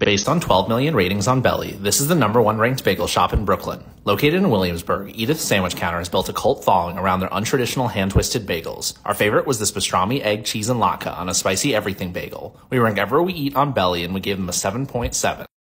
Based on 12 million ratings on Beli, this is the number one ranked bagel shop in Brooklyn. Located in Williamsburg, Edith's Sandwich Counter has built a cult following around their untraditional hand twisted bagels. Our favorite was this pastrami, egg, cheese, and latke on a spicy everything bagel. We rank every we eat on Beli and we gave them a 7.7.